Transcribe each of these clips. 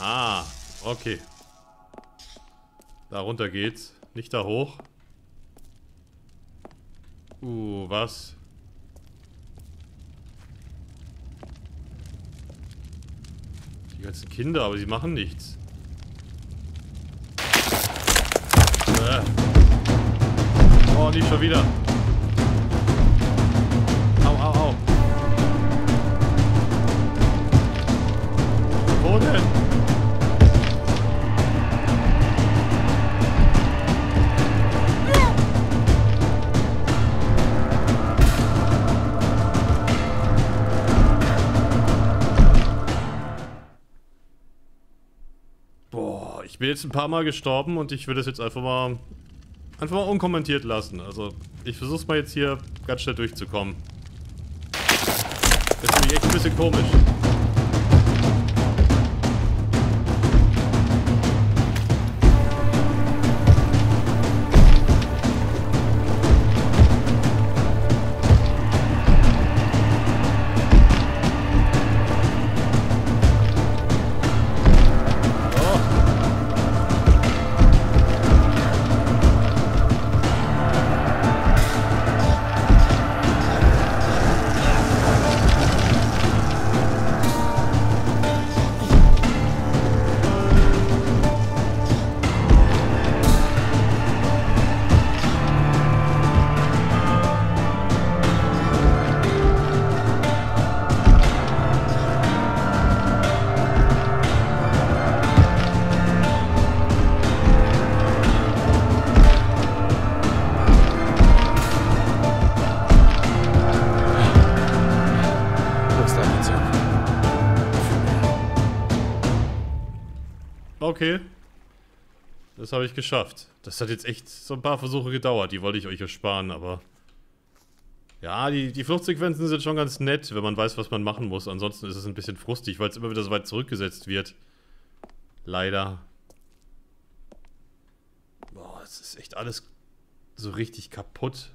Ah, okay. Da runter geht's. Nicht da hoch. Uh, was? Die ganzen Kinder, aber sie machen nichts. Äh. Oh, nicht schon wieder. Au, au, au. Wo denn? Ich bin jetzt ein paar Mal gestorben und ich will das jetzt einfach mal einfach mal unkommentiert lassen. Also, ich versuch's mal jetzt hier ganz schnell durchzukommen. Das ist echt ein bisschen komisch. Das habe ich geschafft. Das hat jetzt echt so ein paar Versuche gedauert. Die wollte ich euch ersparen, aber... Ja, die, die Fluchtsequenzen sind schon ganz nett, wenn man weiß, was man machen muss. Ansonsten ist es ein bisschen frustig, weil es immer wieder so weit zurückgesetzt wird. Leider. Boah, es ist echt alles so richtig kaputt.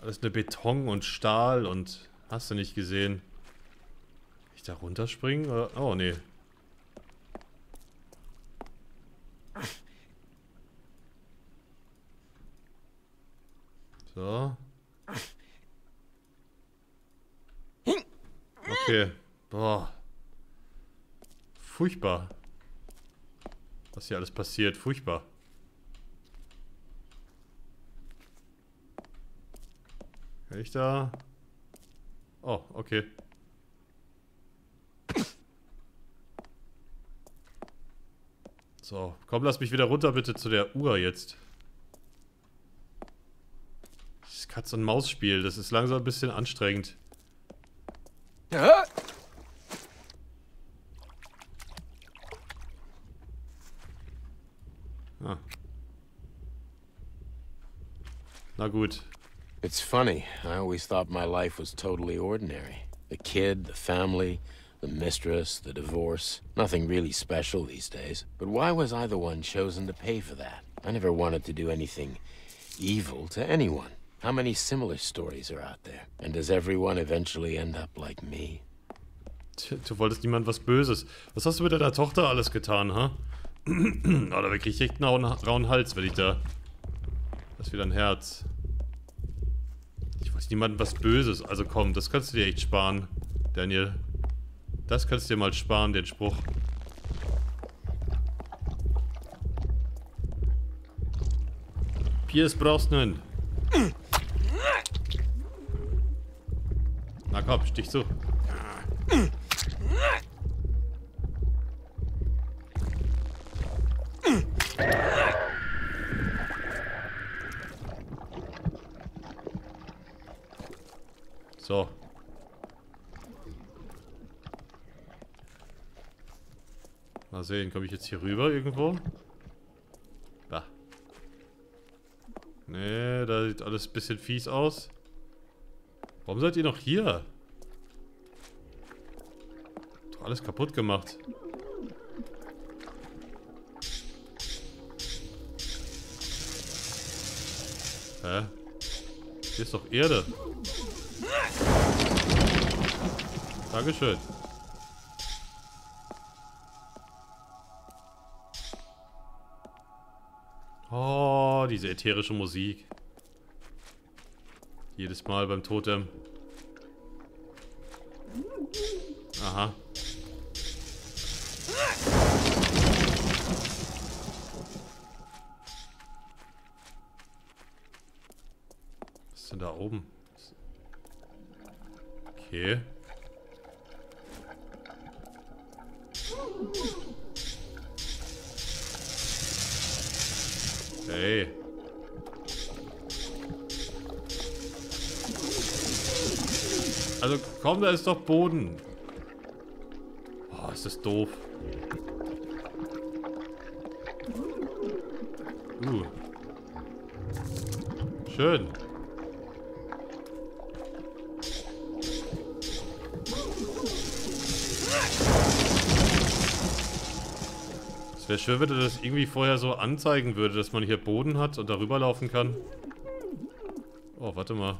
Alles eine Beton und Stahl und... Hast du nicht gesehen? Ich da runterspringen? Oh, nee. So. Okay. Boah. Furchtbar. Was hier alles passiert. Furchtbar. Kann ich da... Oh, okay. So, komm, lass mich wieder runter bitte zu der Uhr jetzt. Das Katz- und Maus-Spiel, das ist langsam ein bisschen anstrengend. Ah! Ah. Na gut. It's funny. I always thought my life was totally ordinary. The kid, the family, the mistress, the divorce. Nothing really special these days. But why was I the one chosen to pay for that? I never wanted to do anything evil to anyone. How many similar stories are out there? And does everyone eventually end up like me? Du wolltest niemand was Böses. Was hast du mit deiner Tochter alles getan, ha? Oder da krieg ich echt einen rauen, Hals, wenn ich da... Das ist wieder ein Herz. Ich wollte niemandem was Böses. Also komm, das kannst du dir echt sparen, Daniel. Das kannst du dir mal sparen, den Spruch. Piers brauchst nun. Na komm, stich zu. So. Mal sehen, komme ich jetzt hier rüber irgendwo? Da. Nee, da sieht alles ein bisschen fies aus. Warum seid ihr noch hier? Doch alles kaputt gemacht. Hä? Hier ist doch Erde. Dankeschön. Oh, diese ätherische Musik. Jedes Mal beim Totem. Also komm, da ist doch Boden. Oh, ist das doof. Uh. Schön. Es wäre schön, wenn er das irgendwie vorher so anzeigen würde, dass man hier Boden hat und darüber laufen kann. Oh, warte mal.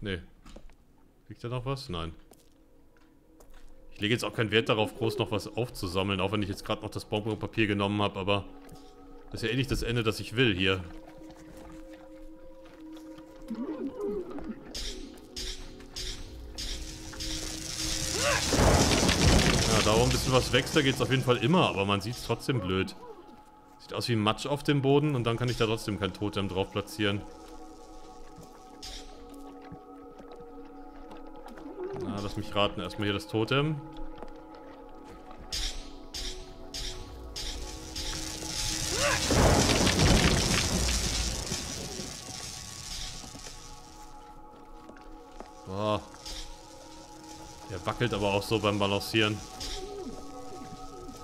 Nee. Liegt da noch was? Nein. Ich lege jetzt auch keinen Wert darauf, groß noch was aufzusammeln, auch wenn ich jetzt gerade noch das Bonbonpapier genommen habe, aber das ist ja eh nicht das Ende, das ich will hier. Ja, da wo ein bisschen was wächst, da geht es auf jeden Fall immer, aber man sieht es trotzdem blöd. Sieht aus wie Matsch auf dem Boden und dann kann ich da trotzdem kein Totem drauf platzieren. Lass mich raten. Erstmal hier das Totem. Boah. Der wackelt aber auch so beim Balancieren.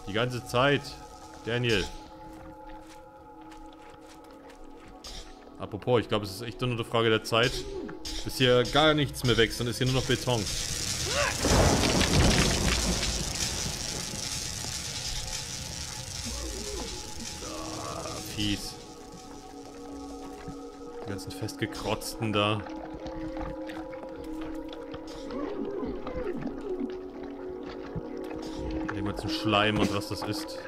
Die ganze Zeit. Daniel. Apropos, ich glaube, es ist echt nur eine Frage der Zeit, bis hier gar nichts mehr wächst. Dann ist hier nur noch Beton. Fies. Die ganzen festgekrotzten da. Den ganzen Schleim und was das ist.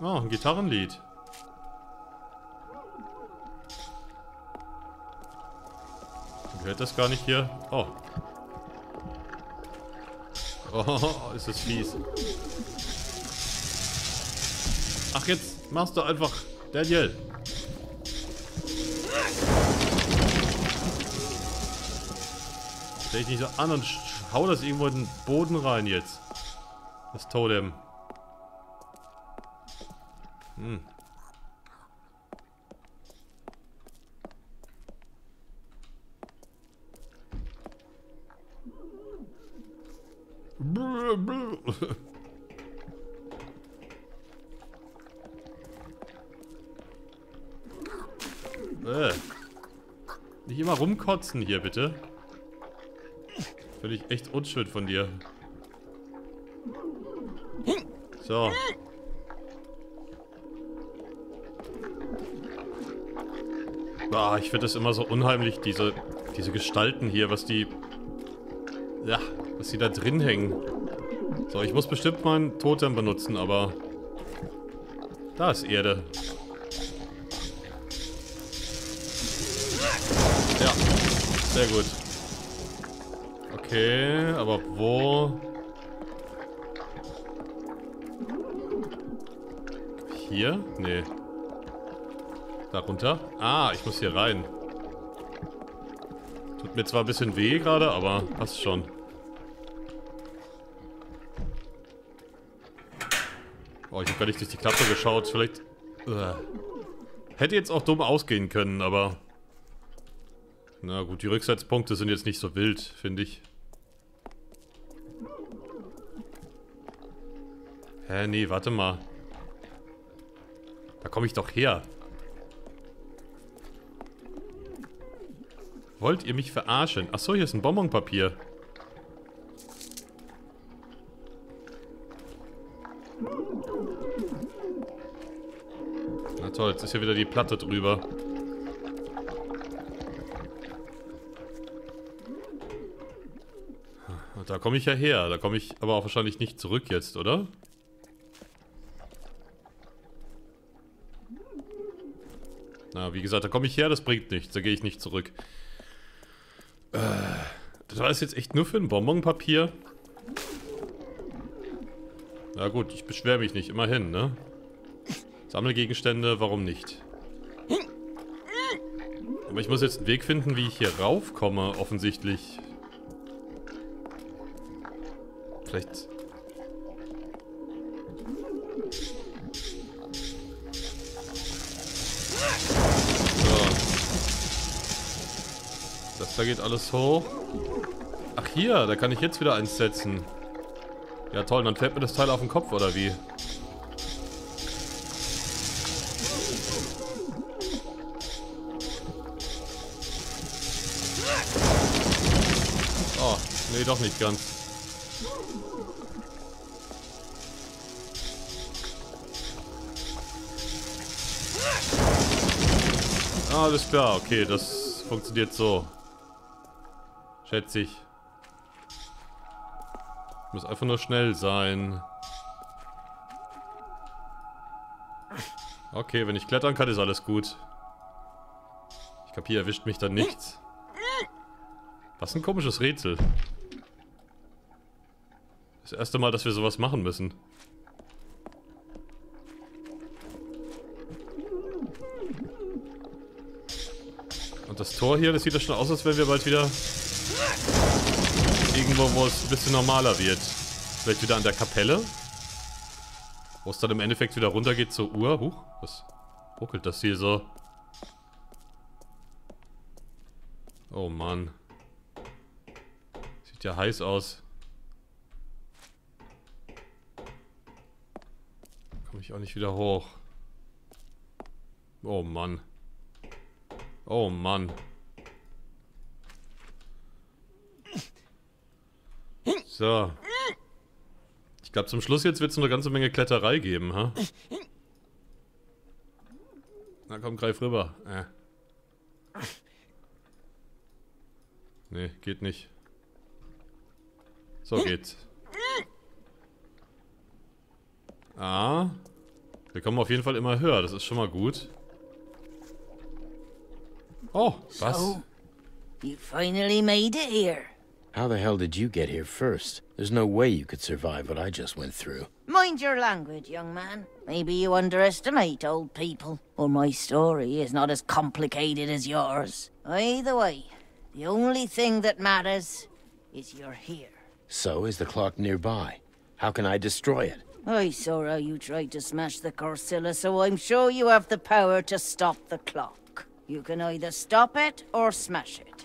Oh, ein Gitarrenlied. Gehört das gar nicht hier? Oh. Oh, ist das fies. Ach, jetzt machst du einfach Daniel. Stell ich nicht so an und hau das irgendwo in den Boden rein jetzt. Das Totem. Hm. Äh. Nicht immer rumkotzen hier, bitte. Finde ich echt unschön von dir. So. Ah, ich finde das immer so unheimlich, diese, diese Gestalten hier, was die... Ja, was die da drin hängen. So, ich muss bestimmt ein Totem benutzen, aber... Da ist Erde. Ja, sehr gut. Okay, aber wo... Hier? Nee. Da runter? Ah, ich muss hier rein. Tut mir zwar ein bisschen weh gerade, aber passt schon. Oh, ich habe gar nicht durch die Klappe geschaut. Vielleicht... Uh. Hätte jetzt auch dumm ausgehen können, aber... Na gut, die Rücksetzpunkte sind jetzt nicht so wild, finde ich. Hä, nee, warte mal. Da komme ich doch her. Wollt ihr mich verarschen? Achso, hier ist ein Bonbonpapier. Toll, jetzt ist hier wieder die Platte drüber. da komme ich ja her. Da komme ich aber auch wahrscheinlich nicht zurück jetzt, oder? Na, wie gesagt, da komme ich her, das bringt nichts. Da gehe ich nicht zurück. Äh, das war jetzt echt nur für ein Bonbonpapier. Na gut, ich beschwere mich nicht, immerhin, ne? Sammelgegenstände, warum nicht? Aber ich muss jetzt einen Weg finden, wie ich hier raufkomme, offensichtlich. Vielleicht... So. Das da geht alles hoch. Ach hier, da kann ich jetzt wieder eins setzen. Ja toll, dann fällt mir das Teil auf den Kopf, oder wie? Nee, doch nicht ganz. Alles klar, okay, das funktioniert so. Schätze ich. Muss einfach nur schnell sein. Okay, wenn ich klettern kann, ist alles gut. Ich glaube, hier erwischt mich dann nichts. Was ein komisches Rätsel. Das erste Mal, dass wir sowas machen müssen. Und das Tor hier, das sieht ja schon aus, als wenn wir bald wieder irgendwo, wo es ein bisschen normaler wird. Vielleicht wieder an der Kapelle. Wo es dann im Endeffekt wieder runtergeht zur Uhr. Huch, was ruckelt das hier so? Oh Mann. Sieht ja heiß aus. Komme ich auch nicht wieder hoch. Oh Mann. Oh Mann. So. Ich glaube, zum Schluss jetzt wird es eine ganze Menge Kletterei geben, ha? Na komm, greif rüber. Äh. Nee, geht nicht. So geht's. Ah. Wir kommen auf jeden Fall immer höher, das ist schon mal gut. Oh, was? So, you finally made it here. How the hell did you get here first? There's no way you could survive what I just went through. Mind your language, young man. Maybe you underestimate old people, or my story is not as complicated as yours. Either way, the only thing that matters is you're here. So is the clock nearby. How can I destroy it? I saw how you tried to smash the Corsilla, so I'm sure you have the power to stop the clock. You can either stop it or smash it.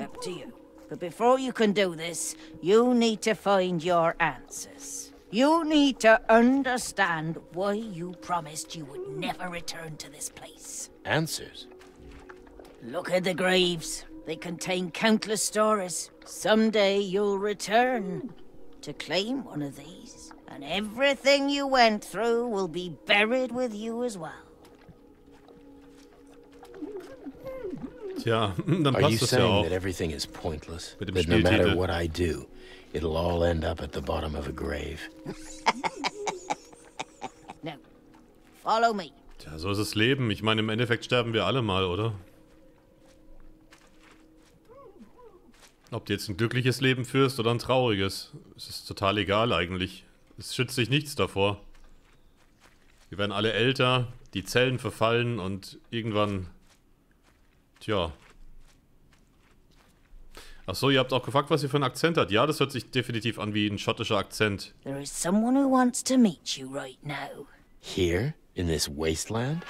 Up to you. But before you can do this, you need to find your answers. You need to understand why you promised you would never return to this place. Answers? Look at the graves. They contain countless stories. Someday you'll return to claim one of these, and everything you went through will be buried with you as well. Tja, dann Are you passt es ja saying auch. that everything is pointless? Mit dem That no matter what I do, it'll all end up at the bottom of a grave? Now, follow me. Tja, so ist das Leben. Ich meine, im Endeffekt sterben wir alle mal, oder? Ob du jetzt ein glückliches Leben führst oder ein trauriges, es ist total egal eigentlich. Es schützt dich nichts davor. Wir werden alle älter, die Zellen verfallen und irgendwann... Tja. Ach so, ihr habt auch gefragt, was ihr für einen Akzent hat. Ja, das hört sich definitiv an wie ein schottischer Akzent. There is someone who wants to meet you right now. Here? In this wasteland?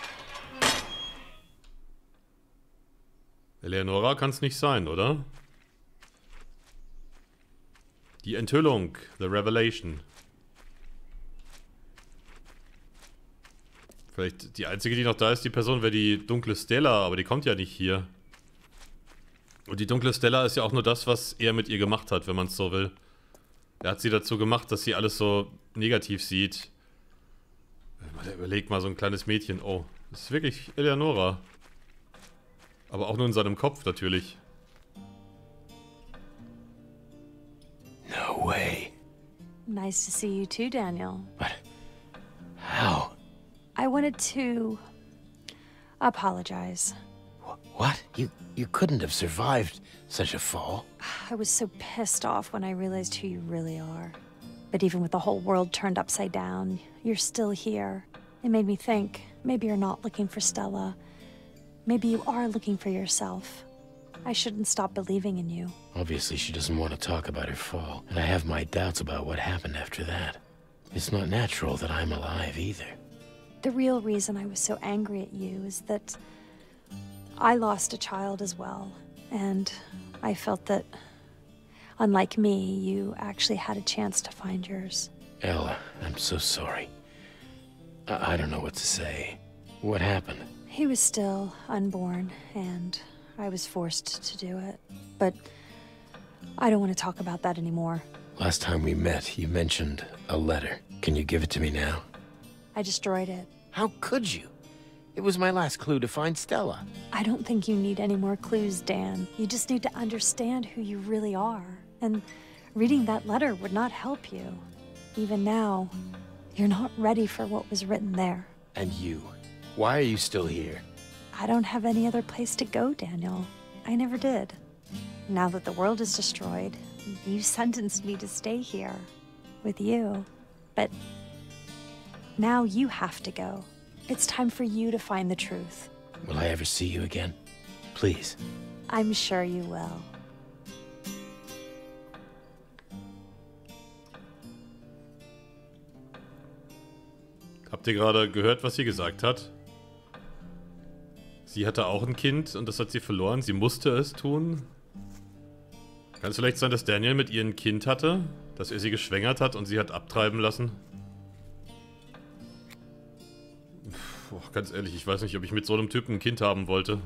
Eleonora kann es nicht sein, oder? Die Enthüllung, The Revelation. Vielleicht die einzige, die noch da ist, die Person wäre die dunkle Stella, aber die kommt ja nicht hier. Und die dunkle Stella ist ja auch nur das, was er mit ihr gemacht hat, wenn man es so will. Er hat sie dazu gemacht, dass sie alles so negativ sieht. Überleg mal, so ein kleines Mädchen. Oh, das ist wirklich Eleonora. Aber auch nur in seinem Kopf natürlich. No Nice to see you too, Daniel. But how? I wanted to apologize. What? You you couldn't have survived such a fall. I was so pissed off when I realized who you really are. But even with the whole world turned upside down, you're still here. It made me think maybe you're not looking for Stella. Maybe you are looking for yourself. I shouldn't stop believing in you. Obviously, she doesn't want to talk about her fall, and I have my doubts about what happened after that. It's not natural that I'm alive either. The real reason I was so angry at you is that I lost a child as well, and I felt that, unlike me, you actually had a chance to find yours. Ella, I'm so sorry. I, I don't know what to say. What happened? He was still unborn, and I was forced to do it. But I don't want to talk about that anymore. Last time we met, you mentioned a letter. Can you give it to me now? I destroyed it. How could you? It was my last clue to find Stella. I don't think you need any more clues, Dan. You just need to understand who you really are. And reading that letter would not help you. Even now, you're not ready for what was written there. And you. Why are you still here? I don't have any other place to go, Daniel. I never did. Now that the world is destroyed, you sentenced me to stay here with you. But now you have to go. It's time for you to find the truth. Will I ever see you again? Please. I'm sure you will. Habt ihr gerade gehört, was sie gesagt hat? Sie hatte auch ein Kind und das hat sie verloren. Sie musste es tun. Kann es vielleicht sein, dass Daniel mit ihr ein Kind hatte? Dass er sie geschwängert hat und sie hat abtreiben lassen? Puh, ganz ehrlich, ich weiß nicht, ob ich mit so einem Typen ein Kind haben wollte.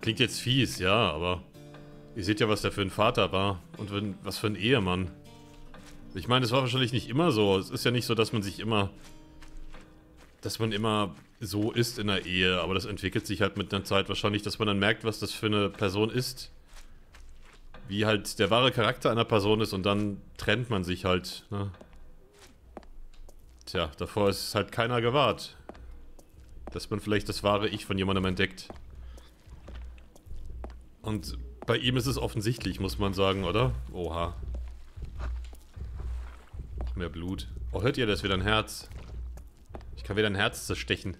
Klingt jetzt fies, ja, aber ihr seht ja, was der für ein Vater war und wenn- was für ein Ehemann. Ich meine, es war wahrscheinlich nicht immer so. Es ist ja nicht so, dass man sich immer dass man immer so ist in der Ehe, aber das entwickelt sich halt mit der Zeit wahrscheinlich, dass man dann merkt, was das für eine Person ist. Wie halt der wahre Charakter einer Person ist und dann trennt man sich halt. Ne? Tja, davor ist halt keiner gewahrt. Dass man vielleicht das wahre Ich von jemandem entdeckt. Und bei ihm ist es offensichtlich, muss man sagen, oder? Oha. Noch mehr Blut. Oh, hört ihr, da ist wieder ein Herz. Ich kann wieder ein Herz zerstechen.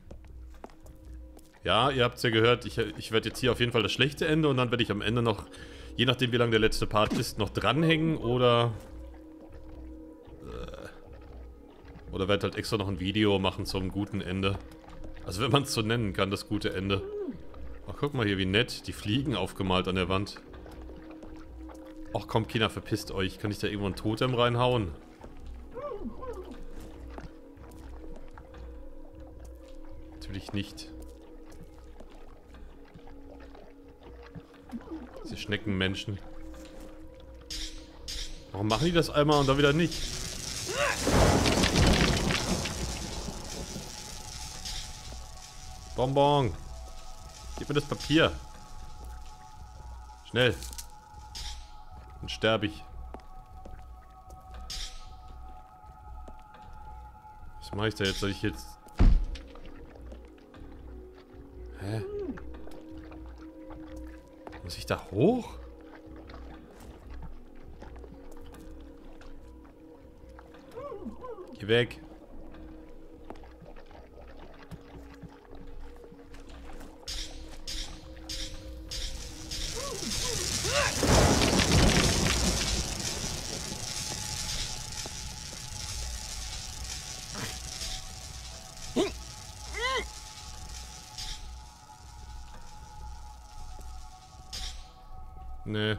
Ja, ihr habt es ja gehört, ich, ich werde jetzt hier auf jeden Fall das schlechte Ende und dann werde ich am Ende noch, je nachdem wie lang der letzte Part ist, noch dranhängen oder... Äh, oder werde halt extra noch ein Video machen zum guten Ende. Also wenn man es so nennen kann, das gute Ende. Ach, guck mal hier, wie nett. Die Fliegen aufgemalt an der Wand. Ach komm, Kinder, verpisst euch. Kann ich da irgendwo ein Totem reinhauen? Natürlich nicht. Diese Schneckenmenschen. Warum machen die das einmal und dann wieder nicht? Bonbon. Gib mir das Papier. Schnell. Dann sterbe ich. Was mache ich da jetzt? Soll ich jetzt... Hä? Muss ich da hoch? Geh weg. Nee.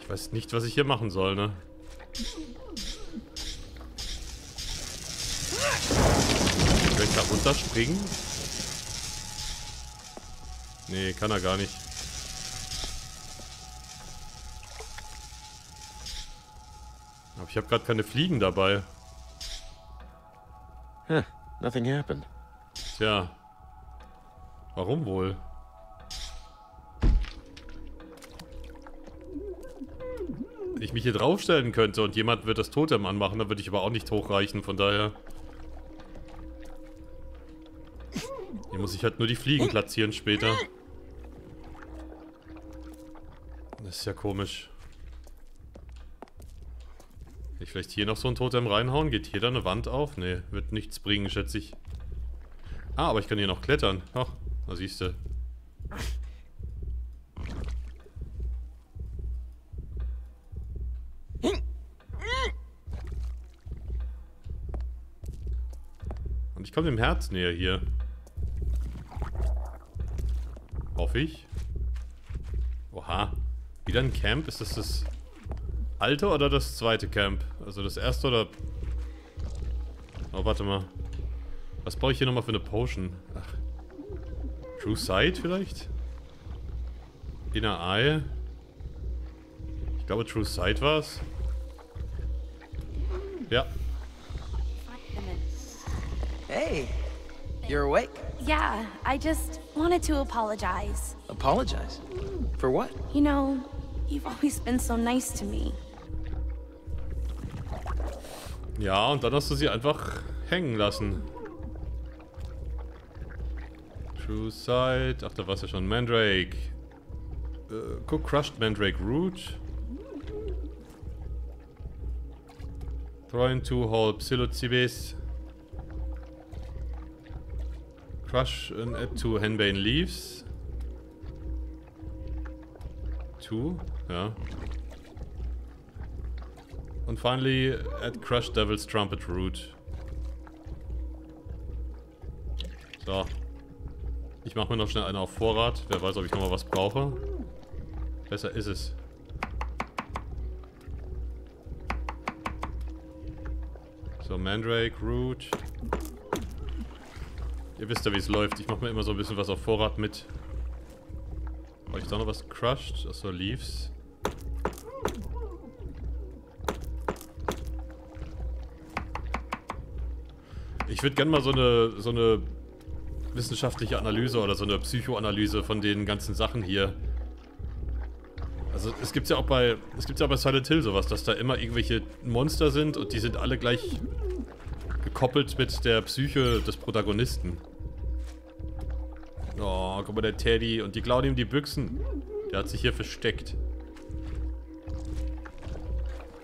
Ich weiß nicht, was ich hier machen soll, ne? Kann ich da runterspringen? Nee, kann er gar nicht. Aber ich habe gerade keine Fliegen dabei. Nothing happened. Tja. Warum wohl? Wenn ich mich hier draufstellen könnte und jemand wird das Totem anmachen, dann würde ich aber auch nicht hochreichen, von daher. Hier muss ich halt nur die Fliegen platzieren später. Das ist ja komisch. Ich vielleicht hier noch so ein Totem reinhauen? Geht hier dann eine Wand auf? Ne, wird nichts bringen, schätze ich. Ah, aber ich kann hier noch klettern. Ach, da siehst du. Und ich komme dem Herz näher hier. Hoffe ich. Oha. Wieder ein Camp? Ist das das alte oder das zweite Camp? Also das erste oder... Oh, warte mal. Was brauche ich hier nochmal für eine Potion? Ach. True Sight vielleicht? Inner Eye? Ich glaube True Sight war es. Ja. Hey, you're awake. Yeah, I just wanted to apologize. Apologize. For what? You know, you've always been so nice to me. Ja, und dann hast du sie einfach hängen lassen. True Sight. Ach, da war es ja schon. Mandrake. Äh, guck, Crushed Mandrake Root. Throw into whole Psilocybes. Crush and add to Henbane Leaves. Two, ja. Und finally, add Crushed Devil's Trumpet Root. So. Ich mache mir noch schnell eine auf Vorrat. Wer weiß, ob ich nochmal was brauche. Besser ist es. So, Mandrake Root. Ihr wisst ja, wie es läuft. Ich mache mir immer so ein bisschen was auf Vorrat mit. Habe ich da noch was crushed? Achso, Leaves. Ich würde gerne mal so eine, so eine wissenschaftliche Analyse oder so eine Psychoanalyse von den ganzen Sachen hier. Also es gibt ja auch bei es gibt ja auch bei Silent Hill sowas, dass da immer irgendwelche Monster sind und die sind alle gleich gekoppelt mit der Psyche des Protagonisten. Oh, guck mal, der Teddy. Und die klauen ihm die Büchsen. Der hat sich hier versteckt.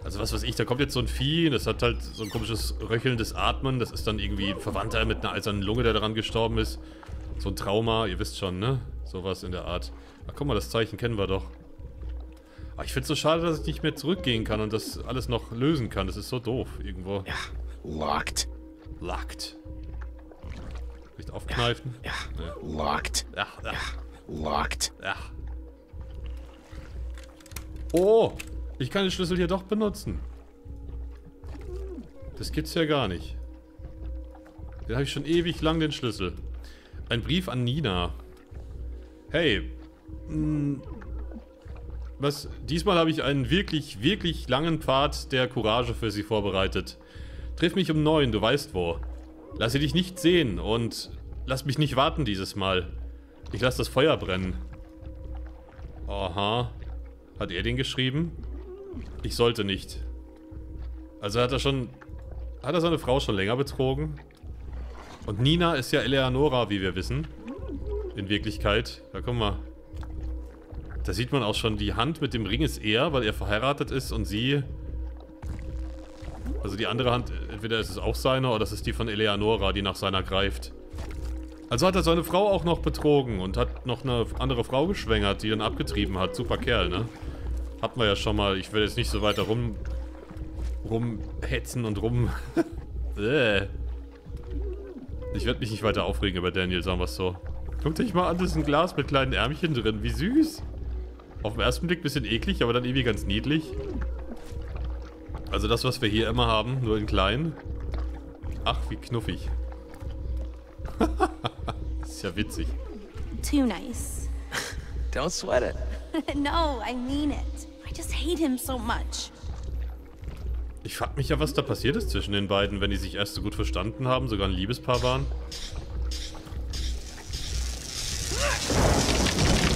Also was weiß ich, da kommt jetzt so ein Vieh, das hat halt so ein komisches röchelndes Atmen. Das ist dann irgendwie ein Verwandter mit einer eisernen Lunge, der daran gestorben ist. So ein Trauma, ihr wisst schon, ne? Sowas in der Art. Ach guck mal, das Zeichen kennen wir doch. Aber ich find's so schade, dass ich nicht mehr zurückgehen kann und das alles noch lösen kann. Das ist so doof, irgendwo. Ja, locked. Locked. Vielleicht aufkneifen? Ja, locked. Ja, ja, Locked. ja. Oh! Ich kann den Schlüssel hier doch benutzen. Das gibt's ja gar nicht. Den habe ich schon ewig lang, den Schlüssel. Ein Brief an Nina. Hey. Mh, was? Diesmal habe ich einen wirklich, wirklich langen Pfad der Courage für sie vorbereitet. Triff mich um neun, du weißt wo. Lasse dich nicht sehen und lass mich nicht warten dieses Mal. Ich lasse das Feuer brennen. Aha. Hat er den geschrieben? Ich sollte nicht. Also hat er schon... Hat er seine Frau schon länger betrogen? Und Nina ist ja Eleonora, wie wir wissen. In Wirklichkeit. Da guck mal. Da sieht man auch schon, die Hand mit dem Ring ist er, weil er verheiratet ist und sie... Also die andere Hand, entweder ist es auch seine oder das ist die von Eleonora, die nach seiner greift. Also hat er seine Frau auch noch betrogen und hat noch eine andere Frau geschwängert, die dann abgetrieben hat. Super Kerl, ne? Hatten wir ja schon mal. Ich will jetzt nicht so weiter rum... rumhetzen und rum... Ich werde mich nicht weiter aufregen über Daniel, sagen wir es so. Guckt euch mal an, das ist ein Glas mit kleinen Ärmchen drin. Wie süß. Auf den ersten Blick ein bisschen eklig, aber dann irgendwie ganz niedlich. Also das, was wir hier immer haben, nur in klein. Ach, wie knuffig. das ist ja witzig. Too nice. Don't sweat it. no, I mean it. I just hate him so much. Ich frag mich ja, was da passiert ist zwischen den beiden, wenn die sich erst so gut verstanden haben, sogar ein Liebespaar waren.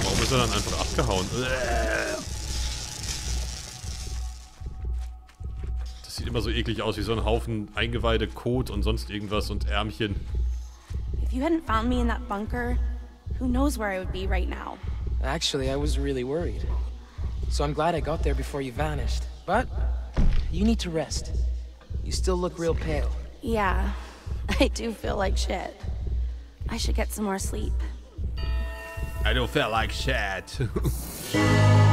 Warum ist er dann einfach abgehauen? immer so eklig aus, wie so ein Haufen Eingeweide, Kot und sonst irgendwas und Ärmchen. If you hadn't found me in that bunker, who knows where I would be right now. Actually, I was really worried. So I'm glad I got there before you vanished. But you need to rest. You still look real pale. Yeah, I do feel like shit. I should get some more sleep. I don't feel like shit.